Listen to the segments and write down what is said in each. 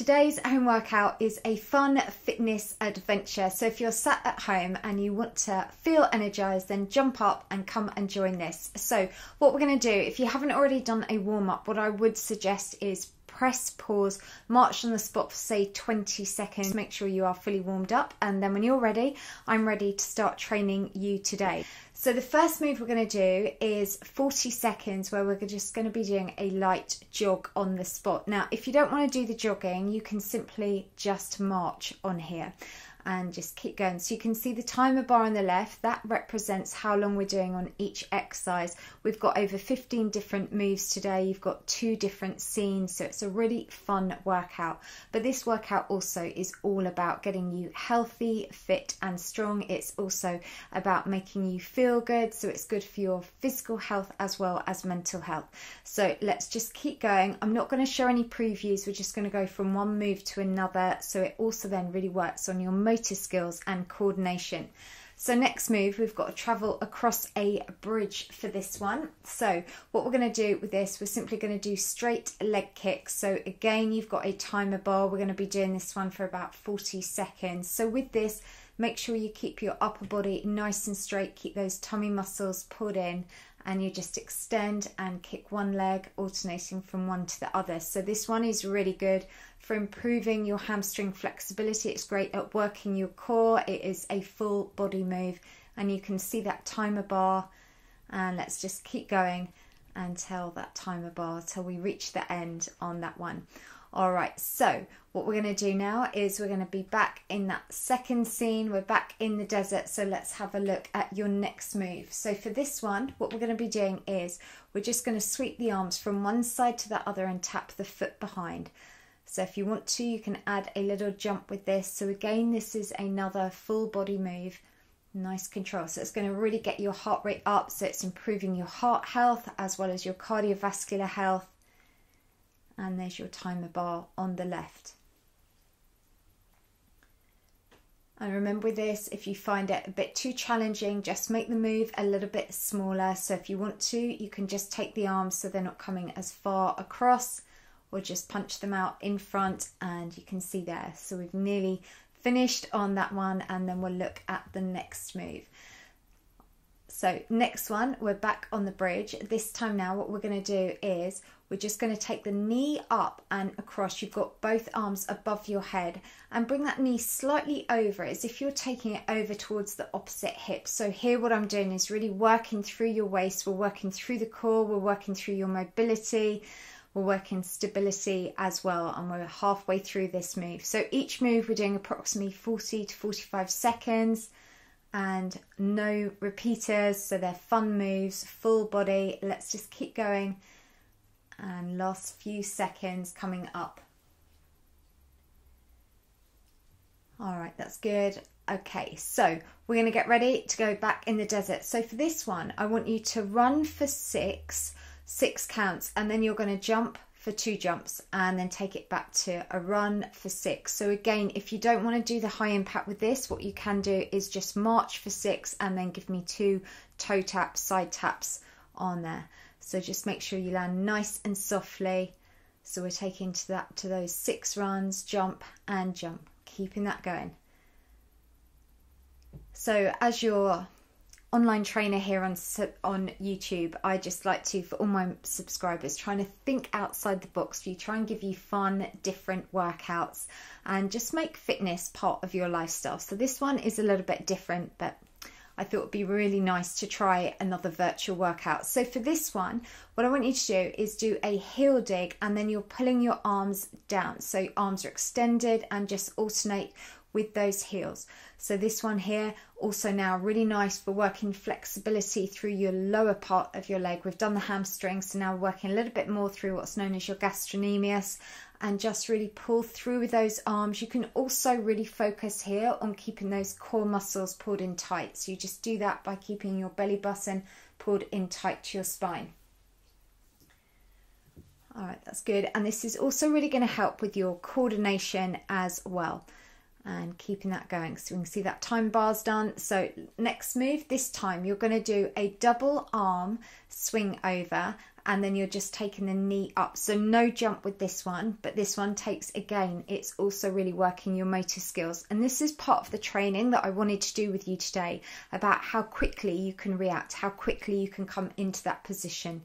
Today's home workout is a fun fitness adventure. So if you're sat at home and you want to feel energized, then jump up and come and join this. So what we're going to do, if you haven't already done a warm up, what I would suggest is press pause, march on the spot for say 20 seconds. Make sure you are fully warmed up, and then when you're ready, I'm ready to start training you today. So the first move we're going to do is 40 seconds where we're just going to be doing a light jog on the spot. Now, if you don't want to do the jogging, you can simply just march on here and just keep going. So you can see the timer bar on the left, that represents how long we're doing on each exercise. We've got over 15 different moves today. You've got two different scenes, so it's a really fun workout. But this workout also is all about getting you healthy, fit and strong. It's also about making you feel good, so it's good for your physical health as well as mental health. So let's just keep going. I'm not going to show any previews. We're just going to go from one move to another. So it also then really works on your motor skills and coordination. So next move, we've got to travel across a bridge for this one. So what we're going to do with this, we're simply going to do straight leg kicks. So again, you've got a timer bar. We're going to be doing this one for about 40 seconds. So with this, make sure you keep your upper body nice and straight. Keep those tummy muscles pulled in and you just extend and kick one leg alternating from one to the other. So this one is really good for improving your hamstring flexibility. It's great at working your core. It is a full body move and you can see that timer bar and let's just keep going until that timer bar till we reach the end on that one. All right, so what we're going to do now is we're going to be back in that second scene. We're back in the desert, so let's have a look at your next move. So for this one, what we're going to be doing is we're just going to sweep the arms from one side to the other and tap the foot behind. So if you want to, you can add a little jump with this. So again, this is another full body move. Nice control. So it's going to really get your heart rate up. So it's improving your heart health as well as your cardiovascular health and there's your timer bar on the left. And remember with this, if you find it a bit too challenging, just make the move a little bit smaller. So if you want to, you can just take the arms so they're not coming as far across or just punch them out in front and you can see there. So we've nearly finished on that one and then we'll look at the next move. So next one, we're back on the bridge. This time now what we're going to do is we're just going to take the knee up and across. You've got both arms above your head and bring that knee slightly over as if you're taking it over towards the opposite hip. So here what I'm doing is really working through your waist. We're working through the core. We're working through your mobility. We're working stability as well and we're halfway through this move. So each move we're doing approximately 40 to 45 seconds and no repeaters, so they're fun moves, full body. Let's just keep going. And last few seconds coming up. All right, that's good. Okay, so we're going to get ready to go back in the desert. So for this one, I want you to run for six, six counts, and then you're going to jump for two jumps and then take it back to a run for six. So again, if you don't want to do the high impact with this, what you can do is just march for six and then give me two toe taps, side taps on there. So just make sure you land nice and softly. So we're taking to that to those six runs, jump and jump, keeping that going. So as you're online trainer here on on YouTube, I just like to for all my subscribers trying to think outside the box for you, try and give you fun, different workouts, and just make fitness part of your lifestyle. So this one is a little bit different, but I thought it'd be really nice to try another virtual workout. So for this one, what I want you to do is do a heel dig and then you're pulling your arms down. So arms are extended and just alternate with those heels. So this one here also now really nice for working flexibility through your lower part of your leg. We've done the hamstring, so now working a little bit more through what's known as your gastrocnemius and just really pull through with those arms. You can also really focus here on keeping those core muscles pulled in tight. So you just do that by keeping your belly button pulled in tight to your spine. All right, that's good. And this is also really going to help with your coordination as well and keeping that going so we can see that time bar's done so next move this time you're going to do a double arm swing over and then you're just taking the knee up. So no jump with this one, but this one takes again, it's also really working your motor skills. And this is part of the training that I wanted to do with you today about how quickly you can react, how quickly you can come into that position.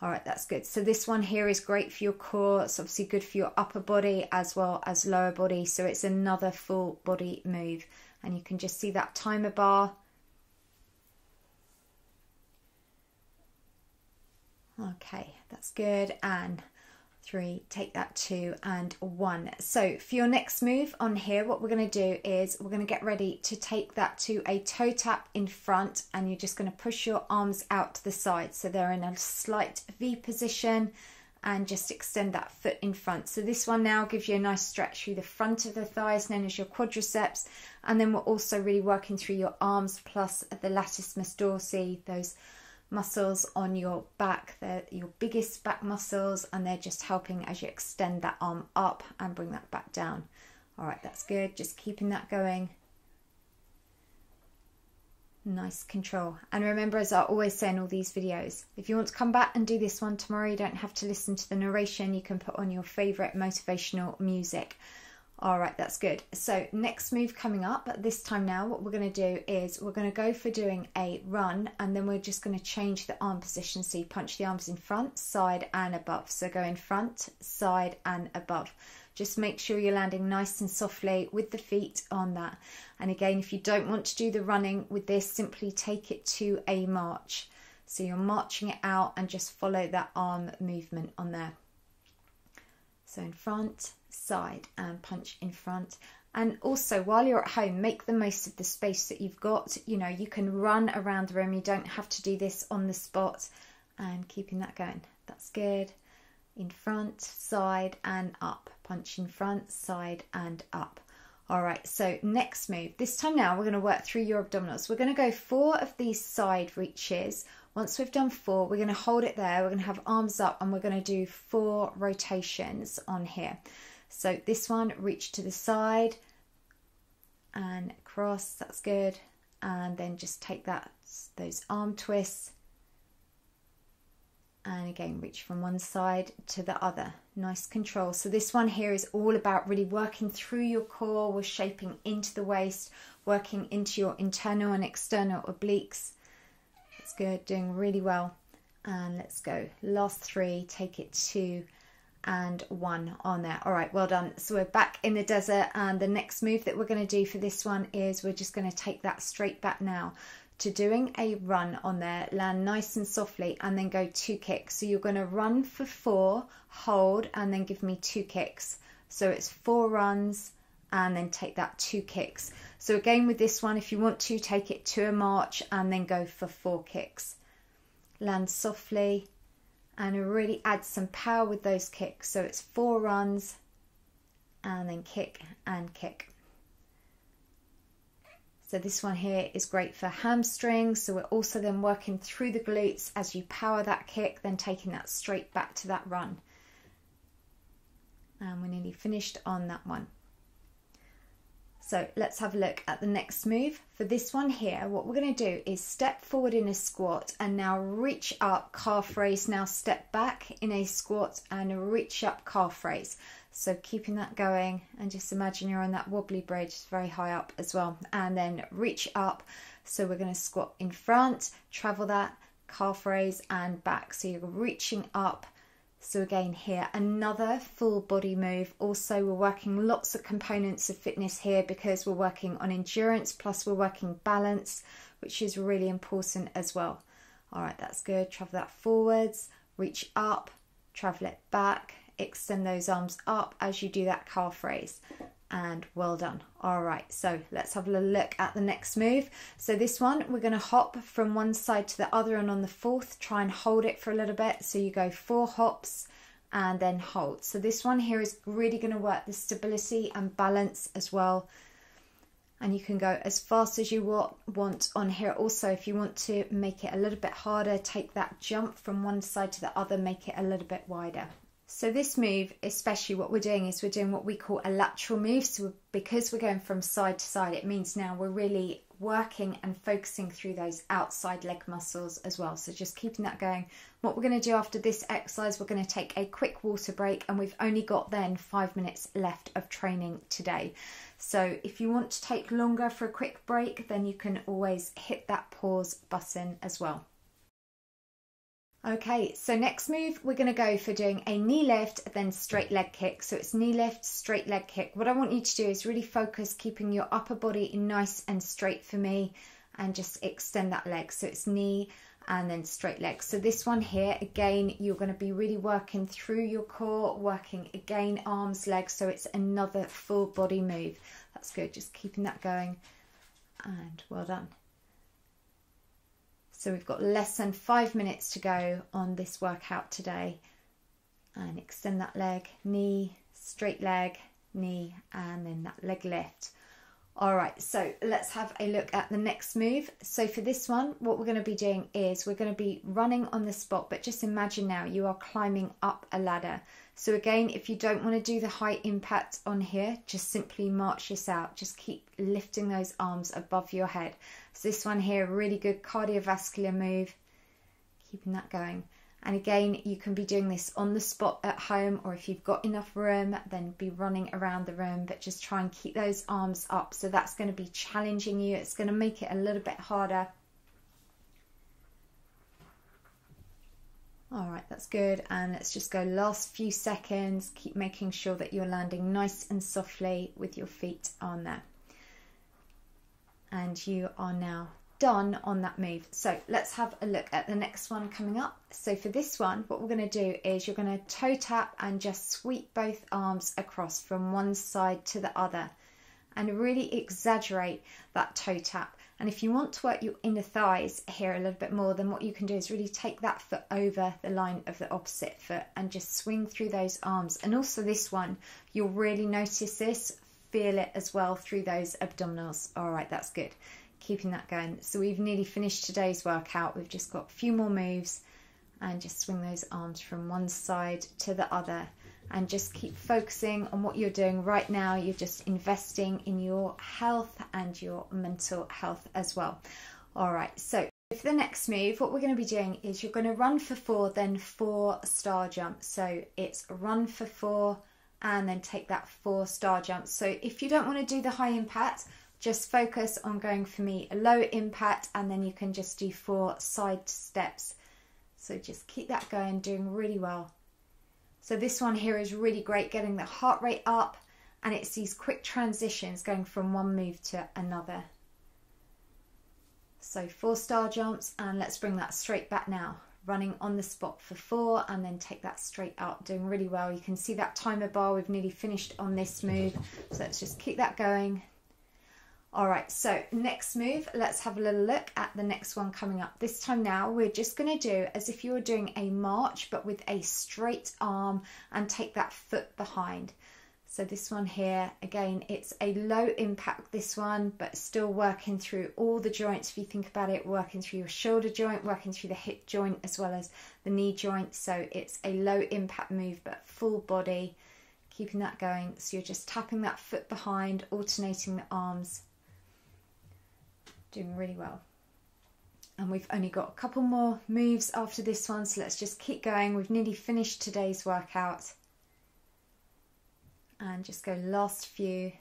All right, that's good. So this one here is great for your core. It's obviously good for your upper body as well as lower body. So it's another full body move. And you can just see that timer bar Okay, that's good. And three, take that two and one. So for your next move on here, what we're going to do is we're going to get ready to take that to a toe tap in front and you're just going to push your arms out to the side. So they're in a slight V position and just extend that foot in front. So this one now gives you a nice stretch through the front of the thighs, known as your quadriceps. And then we're also really working through your arms plus the latissimus dorsi, those muscles on your back. They're your biggest back muscles and they're just helping as you extend that arm up and bring that back down. All right, that's good. Just keeping that going. Nice control. And remember, as I always say in all these videos, if you want to come back and do this one tomorrow, you don't have to listen to the narration. You can put on your favorite motivational music. All right, that's good. So next move coming up, this time now, what we're going to do is we're going to go for doing a run and then we're just going to change the arm position. So you punch the arms in front, side and above. So go in front, side and above. Just make sure you're landing nice and softly with the feet on that. And again, if you don't want to do the running with this, simply take it to a march. So you're marching it out and just follow that arm movement on there. So in front, side and punch in front. And also, while you're at home, make the most of the space that you've got. You know, you can run around the room, you don't have to do this on the spot, and keeping that going. That's good. In front, side, and up. Punch in front, side, and up. All right, so next move. This time now, we're going to work through your abdominals. We're going to go four of these side reaches. Once we've done four, we're going to hold it there. We're going to have arms up and we're going to do four rotations on here. So this one, reach to the side and cross, that's good. And then just take that those arm twists. And again reach from one side to the other. Nice control. So this one here is all about really working through your core we're shaping into the waist working into your internal and external obliques. That's good doing really well. And let's go. Last three take it to and one on there. All right, well done. So we're back in the desert and the next move that we're going to do for this one is we're just going to take that straight back now to doing a run on there, land nice and softly and then go two kicks. So you're going to run for four, hold and then give me two kicks. So it's four runs and then take that two kicks. So again with this one, if you want to, take it to a march and then go for four kicks. Land softly and it really add some power with those kicks. So it's four runs and then kick and kick. So this one here is great for hamstrings. So we're also then working through the glutes as you power that kick, then taking that straight back to that run. And we're nearly finished on that one. So let's have a look at the next move. For this one here, what we're going to do is step forward in a squat and now reach up, calf raise. Now step back in a squat and reach up, calf raise. So keeping that going and just imagine you're on that wobbly bridge, very high up as well. And then reach up. So we're going to squat in front, travel that, calf raise and back. So you're reaching up so again here, another full body move. Also, we're working lots of components of fitness here because we're working on endurance, plus we're working balance, which is really important as well. All right, that's good. Travel that forwards, reach up, travel it back, extend those arms up as you do that calf raise and well done. All right, so let's have a look at the next move. So this one, we're gonna hop from one side to the other and on the fourth, try and hold it for a little bit. So you go four hops and then hold. So this one here is really gonna work the stability and balance as well. And you can go as fast as you want on here. Also, if you want to make it a little bit harder, take that jump from one side to the other, make it a little bit wider. So this move, especially what we're doing is we're doing what we call a lateral move. So because we're going from side to side, it means now we're really working and focusing through those outside leg muscles as well. So just keeping that going. What we're going to do after this exercise, we're going to take a quick water break and we've only got then five minutes left of training today. So if you want to take longer for a quick break, then you can always hit that pause button as well. Okay, so next move, we're going to go for doing a knee lift, then straight leg kick. So it's knee lift, straight leg kick. What I want you to do is really focus keeping your upper body nice and straight for me and just extend that leg. So it's knee and then straight leg. So this one here, again, you're going to be really working through your core, working again, arms, legs. So it's another full body move. That's good. Just keeping that going and well done. So we've got less than five minutes to go on this workout today. And extend that leg, knee, straight leg, knee, and then that leg lift. All right, so let's have a look at the next move. So for this one, what we're going to be doing is we're going to be running on the spot, but just imagine now you are climbing up a ladder. So again, if you don't want to do the high impact on here, just simply march this out. Just keep lifting those arms above your head. So this one here, really good cardiovascular move. Keeping that going. And again, you can be doing this on the spot at home, or if you've got enough room, then be running around the room, but just try and keep those arms up. So that's going to be challenging you. It's going to make it a little bit harder All right, that's good. And let's just go last few seconds. Keep making sure that you're landing nice and softly with your feet on there. And you are now done on that move. So let's have a look at the next one coming up. So for this one, what we're going to do is you're going to toe tap and just sweep both arms across from one side to the other and really exaggerate that toe tap. And if you want to work your inner thighs here a little bit more, then what you can do is really take that foot over the line of the opposite foot and just swing through those arms. And also this one, you'll really notice this, feel it as well through those abdominals. All right, that's good. Keeping that going. So we've nearly finished today's workout. We've just got a few more moves and just swing those arms from one side to the other and just keep focusing on what you're doing right now. You're just investing in your health and your mental health as well. All right, so for the next move, what we're going to be doing is you're going to run for four, then four star jumps. So it's run for four and then take that four star jump. So if you don't want to do the high impact, just focus on going for me a low impact and then you can just do four side steps. So just keep that going, doing really well. So this one here is really great, getting the heart rate up and it's these quick transitions going from one move to another. So four star jumps and let's bring that straight back now. Running on the spot for four and then take that straight up, doing really well. You can see that timer bar, we've nearly finished on this move. So let's just keep that going. All right, so next move, let's have a little look at the next one coming up. This time now, we're just going to do as if you were doing a march, but with a straight arm and take that foot behind. So this one here, again, it's a low impact, this one, but still working through all the joints. If you think about it, working through your shoulder joint, working through the hip joint, as well as the knee joint. So it's a low impact move, but full body, keeping that going. So you're just tapping that foot behind, alternating the arms doing really well. And we've only got a couple more moves after this one, so let's just keep going. We've nearly finished today's workout. And just go last few.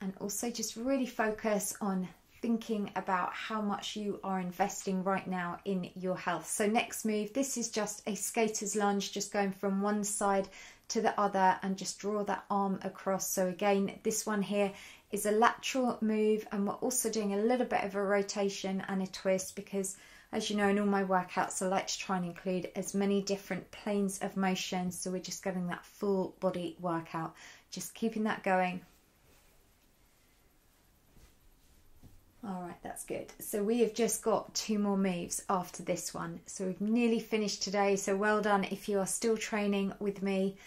And also just really focus on thinking about how much you are investing right now in your health. So, next move this is just a skater's lunge, just going from one side to the other and just draw that arm across. So, again, this one here is a lateral move and we're also doing a little bit of a rotation and a twist because as you know in all my workouts I like to try and include as many different planes of motion. So we're just getting that full body workout just keeping that going. All right that's good. So we have just got two more moves after this one. So we've nearly finished today. So well done if you are still training with me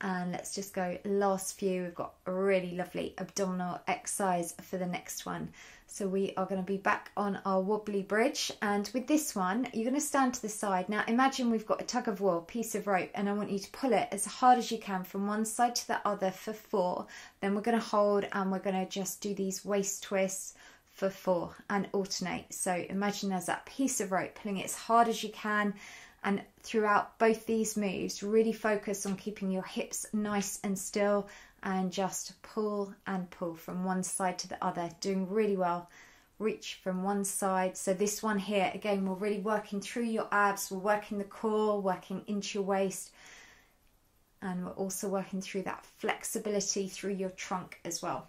and let's just go last few we've got a really lovely abdominal exercise for the next one so we are going to be back on our wobbly bridge and with this one you're going to stand to the side now imagine we've got a tug of war piece of rope and I want you to pull it as hard as you can from one side to the other for four then we're going to hold and we're going to just do these waist twists for four and alternate. So imagine there's that piece of rope, pulling it as hard as you can. And throughout both these moves, really focus on keeping your hips nice and still and just pull and pull from one side to the other, doing really well. Reach from one side. So, this one here, again, we're really working through your abs, we're working the core, working into your waist, and we're also working through that flexibility through your trunk as well.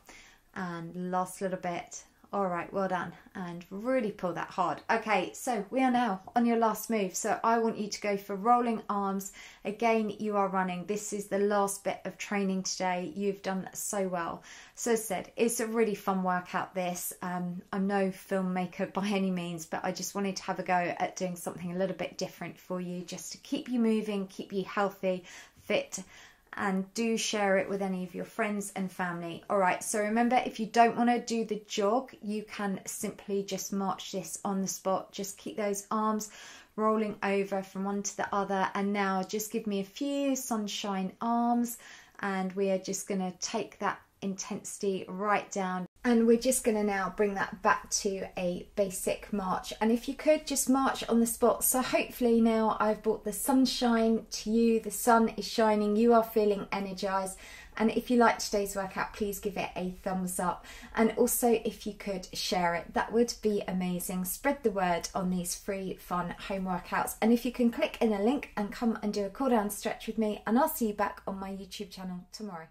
And last little bit, all right, well done. And really pull that hard. Okay, so we are now on your last move. So I want you to go for rolling arms. Again, you are running. This is the last bit of training today. You've done so well. So I said, it's a really fun workout this. Um, I'm no filmmaker by any means, but I just wanted to have a go at doing something a little bit different for you, just to keep you moving, keep you healthy, fit, and do share it with any of your friends and family. All right, so remember if you don't want to do the jog, you can simply just march this on the spot. Just keep those arms rolling over from one to the other. And now just give me a few sunshine arms, and we are just going to take that intensity right down and we're just going to now bring that back to a basic march. And if you could just march on the spot. So hopefully now I've brought the sunshine to you. The sun is shining. You are feeling energized. And if you like today's workout, please give it a thumbs up. And also, if you could share it, that would be amazing. Spread the word on these free, fun home workouts. And if you can click in a link and come and do a cool down stretch with me, and I'll see you back on my YouTube channel tomorrow.